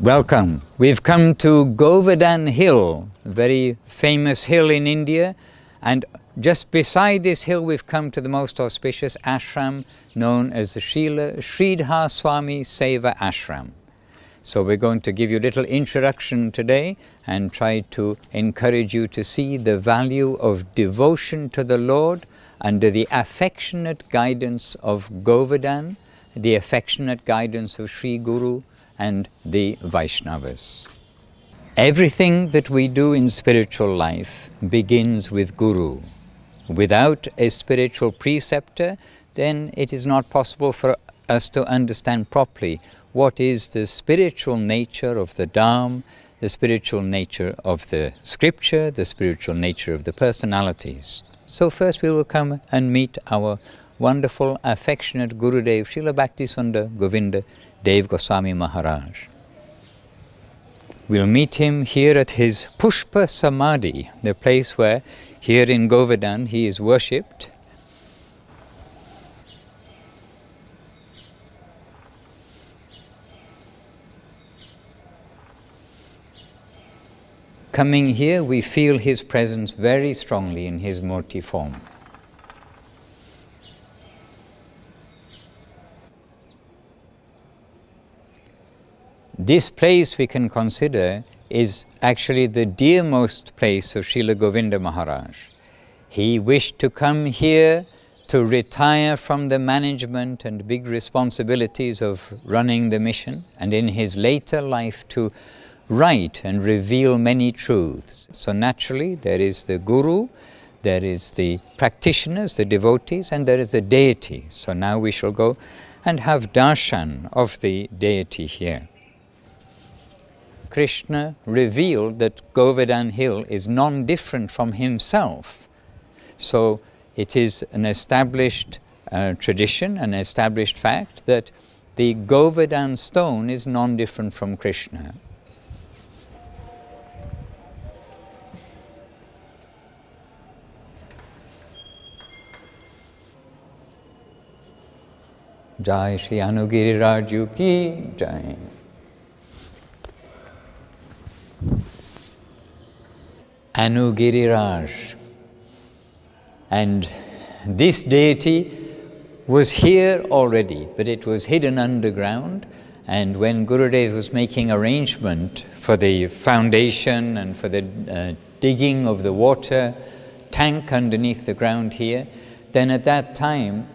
Welcome. We've come to Govardhan Hill, a very famous hill in India, and just beside this hill we've come to the most auspicious ashram known as the Srila Sridhar Swami Seva Ashram. So we're going to give you a little introduction today and try to encourage you to see the value of devotion to the Lord under the affectionate guidance of Govardhan, the affectionate guidance of Sri Guru and the Vaishnavas. Everything that we do in spiritual life begins with Guru. Without a spiritual preceptor, then it is not possible for us to understand properly what is the spiritual nature of the Dham, the spiritual nature of the scripture, the spiritual nature of the personalities. So first we will come and meet our wonderful, affectionate Gurudev, Srila Bhakti Sundar Govinda Dev Goswami Maharaj. We'll meet him here at his Pushpa Samadhi, the place where here in Govardhan he is worshipped. Coming here, we feel his presence very strongly in his Murti form. This place we can consider is actually the dearmost place of Srila Govinda Maharaj. He wished to come here to retire from the management and big responsibilities of running the mission and in his later life to write and reveal many truths. So naturally there is the Guru, there is the practitioners, the devotees and there is the deity. So now we shall go and have darshan of the deity here. Krishna revealed that Govardhan Hill is non-different from himself. So it is an established uh, tradition, an established fact that the Govardhan stone is non-different from Krishna. Jai Shri Anugiri Raju ki Jai. Anugiriraj. And this deity was here already, but it was hidden underground. And when Gurudev was making arrangement for the foundation and for the uh, digging of the water tank underneath the ground here, then at that time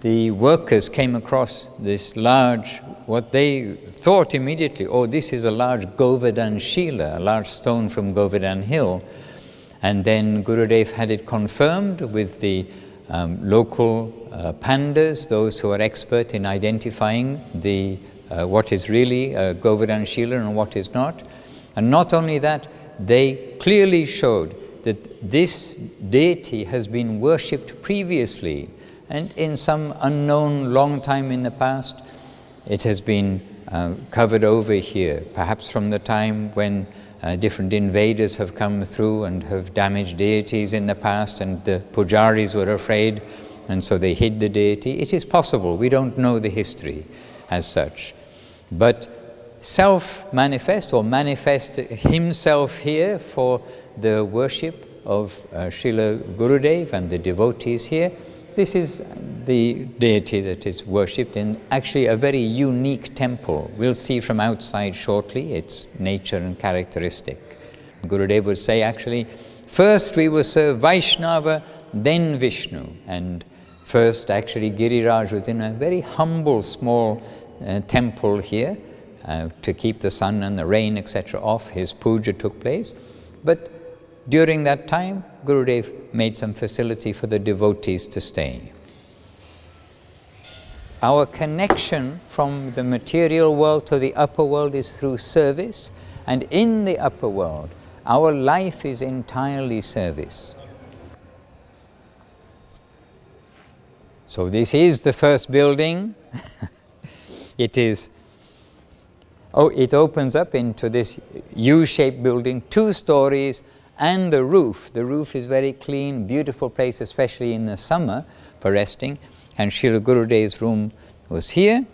the workers came across this large, what they thought immediately, oh, this is a large Govardhan Shila, a large stone from Govardhan Hill. And then Gurudev had it confirmed with the um, local uh, pandas, those who are expert in identifying the, uh, what is really a Govardhan Shila and what is not. And not only that, they clearly showed that this deity has been worshipped previously and in some unknown long time in the past, it has been uh, covered over here, perhaps from the time when uh, different invaders have come through and have damaged deities in the past and the pujaris were afraid and so they hid the deity. It is possible, we don't know the history as such. But self-manifest or manifest himself here for the worship of uh, Srila Gurudev and the devotees here, this is the deity that is worshipped in actually a very unique temple. We'll see from outside shortly its nature and characteristic. Gurudev would say actually, first we will serve Vaishnava, then Vishnu. And first actually Giriraj was in a very humble small uh, temple here uh, to keep the sun and the rain etc. off. His puja took place. But during that time, Gurudev made some facility for the devotees to stay. Our connection from the material world to the upper world is through service, and in the upper world, our life is entirely service. So this is the first building. it is, oh, it opens up into this U-shaped building, two stories, and the roof. The roof is very clean, beautiful place, especially in the summer for resting. And Srila Gurudev's room was here.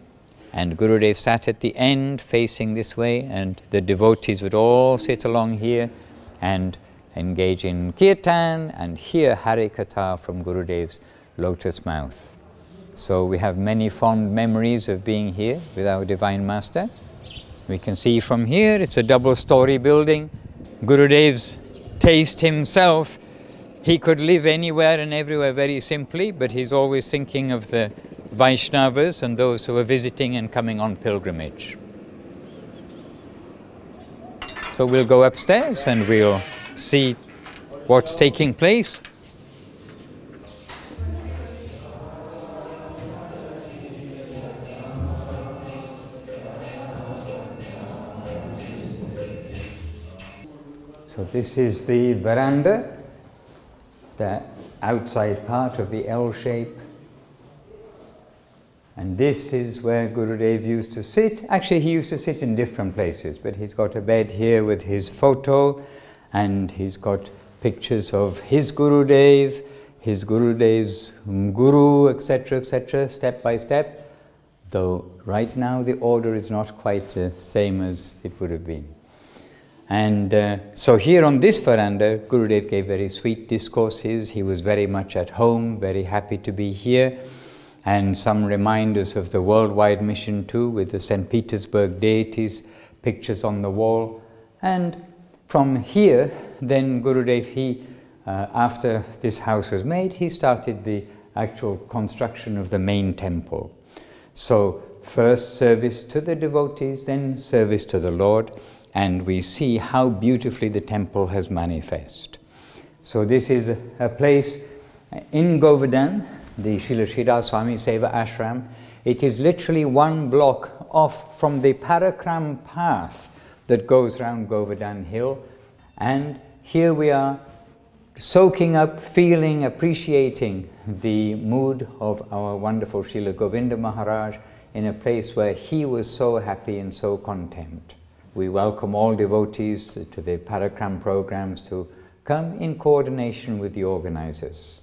And Gurudev sat at the end facing this way, and the devotees would all sit along here and engage in kirtan and hear Harikatha from Gurudev's lotus mouth. So we have many fond memories of being here with our Divine Master. We can see from here it's a double story building. Gurudev's taste himself, he could live anywhere and everywhere very simply, but he's always thinking of the Vaishnavas and those who are visiting and coming on pilgrimage. So we'll go upstairs and we'll see what's taking place. So this is the veranda, the outside part of the L shape. And this is where Gurudev used to sit. Actually, he used to sit in different places, but he's got a bed here with his photo, and he's got pictures of his Gurudev, his Gurudev's Guru, etc., etc., step by step. Though right now the order is not quite the same as it would have been. And uh, so here on this veranda, Gurudev gave very sweet discourses. He was very much at home, very happy to be here. And some reminders of the worldwide mission too, with the St. Petersburg deities, pictures on the wall. And from here, then Gurudev, he, uh, after this house was made, he started the actual construction of the main temple. So first service to the devotees, then service to the Lord and we see how beautifully the temple has manifest. So this is a, place in Govardhan, the Srila Sridhar Swami Seva Ashram. It is literally one block off from the Parikram path that goes round Govardhan Hill. And here we are soaking up, feeling, appreciating the mood of our wonderful Srila Govinda Maharaj in a place where he was so happy and so content. We welcome all devotees to the Parikram programs to come in coordination with the organizers.